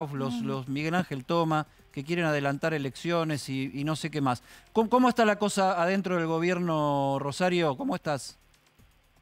los, los Miguel Ángel Toma, que quieren adelantar elecciones y, y no sé qué más. ¿Cómo, cómo está la cosa adentro del gobierno, Rosario? ¿Cómo estás?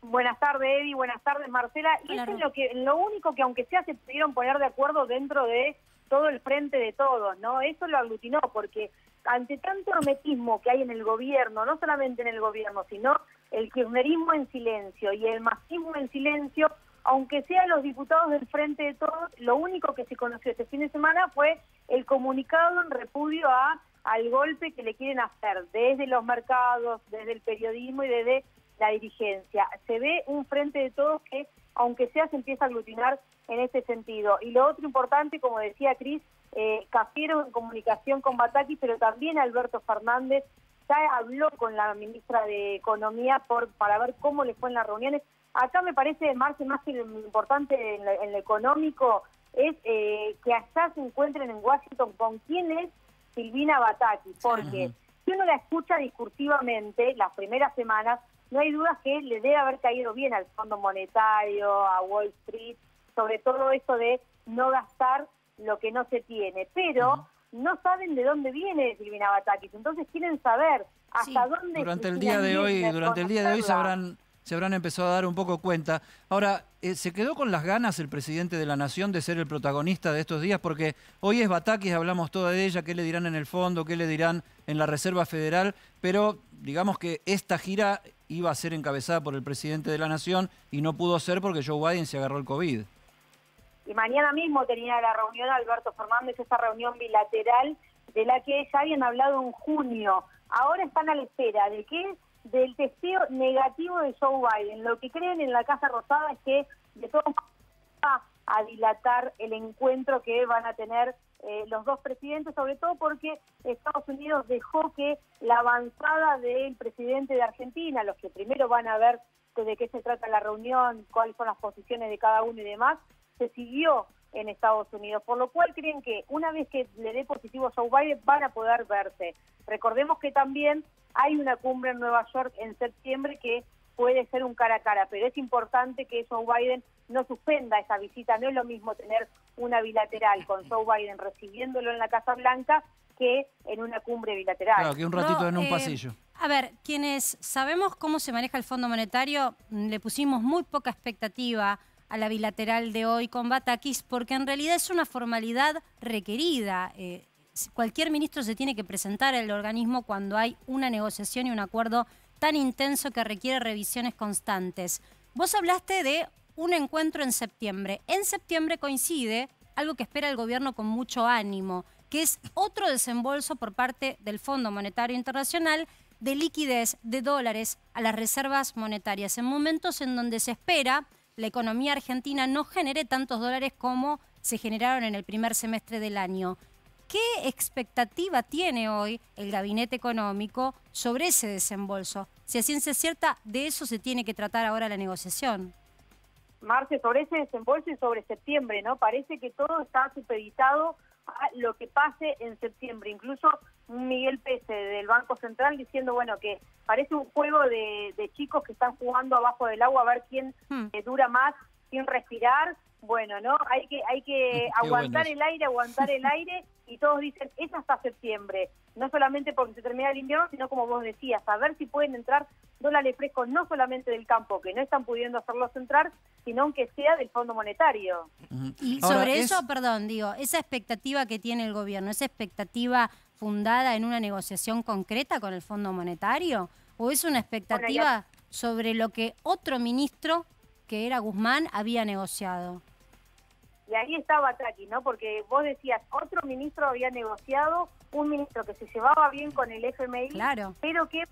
Buenas tardes, Eddie. Buenas tardes, Marcela. Y eso es lo, que, lo único que, aunque sea, se pudieron poner de acuerdo dentro de todo el frente de todos, ¿no? Eso lo aglutinó, porque ante tanto hermetismo que hay en el gobierno, no solamente en el gobierno, sino el kirchnerismo en silencio y el masismo en silencio, aunque sean los diputados del frente de todos, lo único que se conoció este fin de semana fue el comunicado en repudio a al golpe que le quieren hacer desde los mercados, desde el periodismo y desde la dirigencia. Se ve un frente de todos que, aunque sea, se empieza a aglutinar en este sentido. Y lo otro importante, como decía Cris, eh, Cafiero en comunicación con Bataki, pero también Alberto Fernández ya habló con la ministra de Economía por, para ver cómo le fue en las reuniones. Acá me parece, Marce, más que lo importante en lo, en lo económico, es eh, que allá se encuentren en Washington con quién es Silvina Bataki, porque si uno la escucha discursivamente las primeras semanas, no hay dudas que le debe haber caído bien al Fondo Monetario, a Wall Street, sobre todo esto de no gastar lo que no se tiene, pero no saben de dónde viene Silvina Batakis, entonces quieren saber hasta Sí. dónde Durante el día de hoy, durante el día de hoy habrán, se habrán empezado a dar un poco cuenta. Ahora, eh, ¿se quedó con las ganas el presidente de la Nación de ser el protagonista de estos días? Porque hoy es Batakis, hablamos toda de ella, qué le dirán en el fondo, qué le dirán en la Reserva Federal, pero digamos que esta gira iba a ser encabezada por el presidente de la Nación y no pudo ser porque Joe Biden se agarró el COVID. Y mañana mismo tenía la reunión Alberto Fernández, esa reunión bilateral de la que ya habían hablado en junio. Ahora están a la espera de que del testeo negativo de Joe Biden. Lo que creen en la Casa Rosada es que de modos va a dilatar el encuentro que van a tener eh, los dos presidentes, sobre todo porque Estados Unidos dejó que la avanzada del presidente de Argentina, los que primero van a ver de qué se trata la reunión, cuáles son las posiciones de cada uno y demás, se siguió en Estados Unidos, por lo cual creen que una vez que le dé positivo a Joe Biden van a poder verse. Recordemos que también hay una cumbre en Nueva York en septiembre que puede ser un cara a cara, pero es importante que Joe Biden no suspenda esa visita. No es lo mismo tener una bilateral con Joe Biden recibiéndolo en la Casa Blanca que en una cumbre bilateral. Claro, que un ratito No, en un eh, pasillo. A ver, quienes sabemos cómo se maneja el Fondo Monetario, mm, le pusimos muy poca expectativa a la bilateral de hoy con Batakis, porque en realidad es una formalidad requerida. Eh, cualquier ministro se tiene que presentar al organismo cuando hay una negociación y un acuerdo tan intenso que requiere revisiones constantes. Vos hablaste de un encuentro en septiembre. En septiembre coincide algo que espera el gobierno con mucho ánimo, que es otro desembolso por parte del Fondo Monetario Internacional de liquidez de dólares a las reservas monetarias, en momentos en donde se espera la economía argentina no genere tantos dólares como se generaron en el primer semestre del año. ¿Qué expectativa tiene hoy el gabinete económico sobre ese desembolso? Si a ciencia cierta de eso se tiene que tratar ahora la negociación. Marce, sobre ese desembolso y sobre septiembre, ¿no? Parece que todo está supeditado a lo que pase en septiembre. Incluso Miguel Pese del Banco Central diciendo, bueno, que parece un juego de, de chicos que están jugando abajo del agua a ver quién Hmm. eh, dura más sin respirar. Bueno, ¿no? Hay que hay que Qué aguantar bueno el aire, aguantar el aire y todos dicen, es hasta septiembre. No solamente porque se termina el invierno, sino como vos decías, a ver si pueden entrar dólares frescos no solamente del campo, que no están pudiendo hacerlos entrar, sino aunque sea del Fondo Monetario. Y Ahora, sobre es- eso, perdón, digo, esa expectativa que tiene el gobierno, ¿esa expectativa fundada en una negociación concreta con el Fondo Monetario? ¿O es una expectativa sobre lo que otro ministro, que era Guzmán, había negociado? Y ahí está Bataki, ¿no? Porque vos decías, otro ministro había negociado, un ministro que se llevaba bien con el FMI, Claro. pero que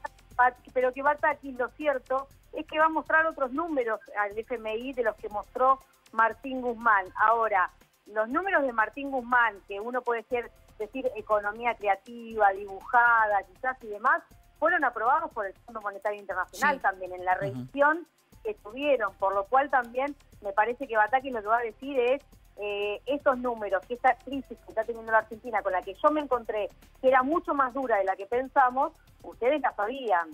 pero que Bataki, lo cierto, es que va a mostrar otros números al FMI de los que mostró Martín Guzmán. Ahora, los números de Martín Guzmán, que uno puede ser, decir economía creativa, dibujada, quizás y demás, fueron aprobados por el Fondo Monetario Internacional Sí. también en la revisión que tuvieron, por lo cual también me parece que Bataki lo que va a decir es estos números, que esta crisis que está teniendo la Argentina, con la que yo me encontré, que era mucho más dura de la que pensamos, ustedes la sabían.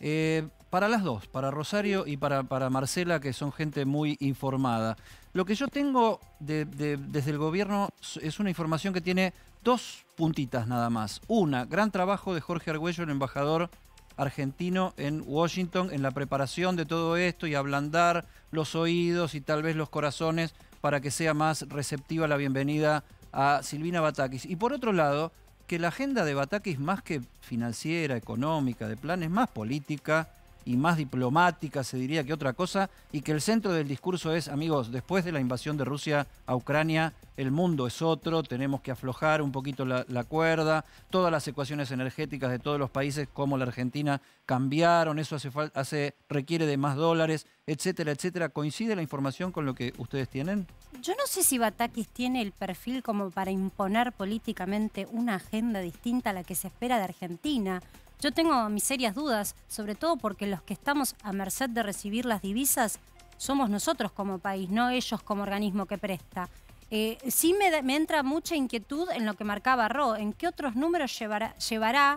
Eh, para las dos, para Rosario y para, para Marcela, que son gente muy informada. Lo que yo tengo desde el gobierno es una información que tiene dos puntitas nada más. Una, gran trabajo de Jorge Argüello, el embajador argentino en Washington, en la preparación de todo esto y ablandar los oídos y tal vez los corazones para que sea más receptiva la bienvenida a Silvina Batakis. Y por otro lado, que la agenda de Batakis, más que financiera, económica, de planes, más política y más diplomática, se diría que otra cosa, y que el centro del discurso es, amigos, después de la invasión de Rusia a Ucrania, el mundo es otro, tenemos que aflojar un poquito la, cuerda, todas las ecuaciones energéticas de todos los países como la Argentina cambiaron, eso hace, requiere de más dólares, etcétera, etcétera. ¿Coincide la información con lo que ustedes tienen? Yo no sé si Batakis tiene el perfil como para imponer políticamente una agenda distinta a la que se espera de Argentina. Yo tengo mis serias dudas, sobre todo porque los que estamos a merced de recibir las divisas somos nosotros como país, no ellos como organismo que presta. Eh, sí me, entra mucha inquietud en lo que marcaba Ro, en qué otros números llevará, llevará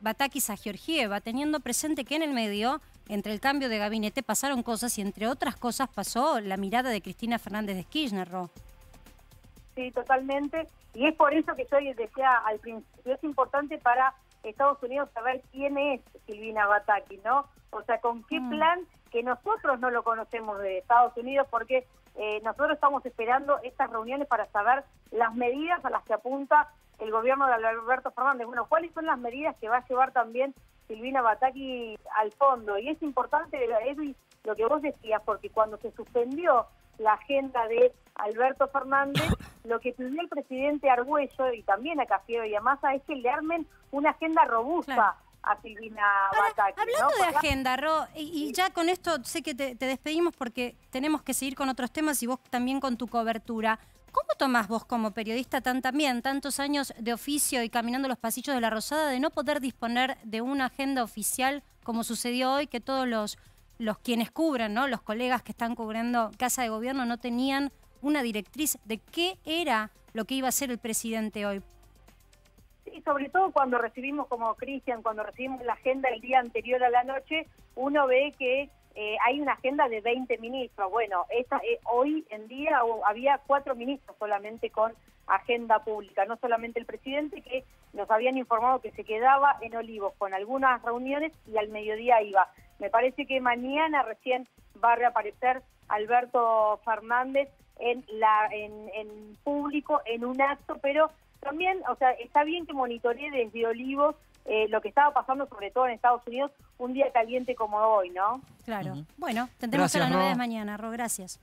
Batakis a Georgieva, teniendo presente que en el medio, entre el cambio de gabinete, pasaron cosas y entre otras cosas pasó la mirada de Cristina Fernández de Kirchner, Ro. Sí, totalmente. Y es por eso que yo decía al principio, es importante para Estados Unidos saber quién es Silvina Bataki, ¿no? O sea, con qué mm. plan que nosotros no lo conocemos de Estados Unidos, porque eh, nosotros estamos esperando estas reuniones para saber las medidas a las que apunta el gobierno de Alberto Fernández. Bueno, ¿cuáles son las medidas que va a llevar también Silvina Bataki al fondo? Y es importante, Edwin, lo que vos decías, porque cuando se suspendió la agenda de Alberto Fernández, lo que pidió el presidente Argüello y también a Cafiero y a Massa es que le armen una agenda robusta. A Silvina Bataki, hablando de agenda, Ro, y, ya con esto sé que te, despedimos porque tenemos que seguir con otros temas y vos también con tu cobertura. ¿Cómo tomás vos como periodista tan también, tantos años de oficio y caminando los pasillos de la Rosada, de no poder disponer de una agenda oficial como sucedió hoy, que todos los los quienes cubren, ¿no? los colegas que están cubriendo Casa de Gobierno no tenían una directriz de qué era lo que iba a hacer el presidente hoy. Sí, sobre todo cuando recibimos, como Cristian, cuando recibimos la agenda el día anterior a la noche, uno ve que eh, hay una agenda de 20 ministros. Bueno, esta, eh, hoy en día había cuatro ministros solamente con agenda pública, no solamente el presidente, que nos habían informado que se quedaba en Olivos con algunas reuniones y al mediodía iba. Me parece que mañana recién va a reaparecer Alberto Fernández en, la, en, público, en un acto, pero también, o sea, está bien que monitoree desde Olivos eh, lo que estaba pasando, sobre todo en Estados Unidos, un día caliente como hoy, ¿no? Claro. Bueno, tendremos la novedad mañana, Ro. Gracias.